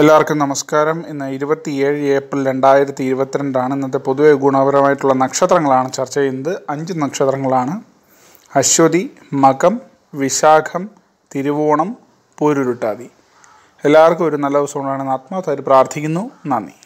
എല്ലാവർക്കും നമസ്കാരം. ഇന്ന് ഇരുപത്തിയേഴ് ഏപ്രിൽ രണ്ടായിരത്തി ഇരുപത്തിരണ്ടാണ് ഇന്നത്തെ പൊതുവെ ഗുണപരമായിട്ടുള്ള നക്ഷത്രങ്ങളാണ് ചർച്ച ചെയ്യുന്നത്. അഞ്ച് നക്ഷത്രങ്ങളാണ്. അശ്വതി മകം വിശാഖം തിരുവോണം പോരുരുട്ടാതി. എല്ലാവർക്കും ഒരു നല്ല ദിവസം ഉണ്ടാണെന്ന് ആത്മാർത്ഥമായിട്ട് പ്രാർത്ഥിക്കുന്നു. നന്ദി.